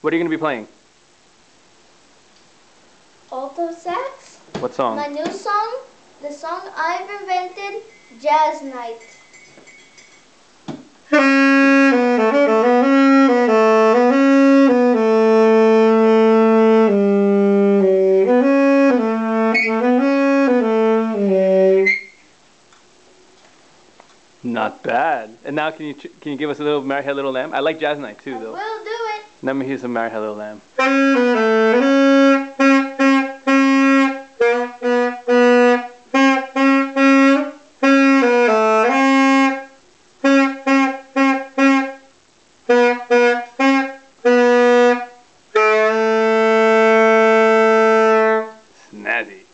What are you going to be playing? Alto sax. What song? My new song, the song I've invented, Jazz Night. Not bad. And now can you can you give us a little Mary Had Little Lamb? I like Jazz Night too though. Let me hear some Mary Hello Lamb. Natty.